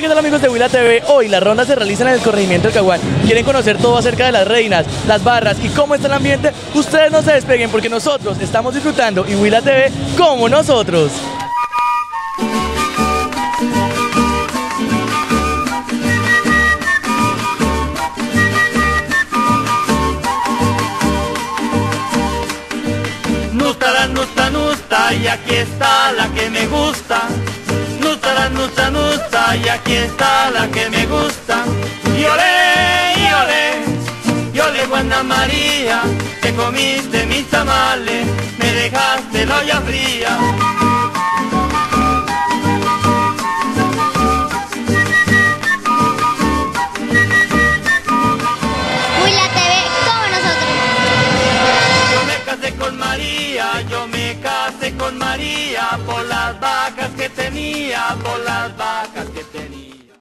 Hola, ¿qué tal amigos de Huila TV? Hoy las rondas se realizan en el corregimiento del Caguán. ¿Quieren conocer todo acerca de las reinas, las barras y cómo está el ambiente? Ustedes no se despeguen porque nosotros estamos disfrutando y Huila TV como nosotros. Nusta, nusta, nusta, y aquí está la que me gusta. Y aquí está la que me gusta. Y olé, y olé, y olé, Juana María, que comiste mis tamales, me dejaste la olla fría. yo me casé con María por las vacas que tenía, por las.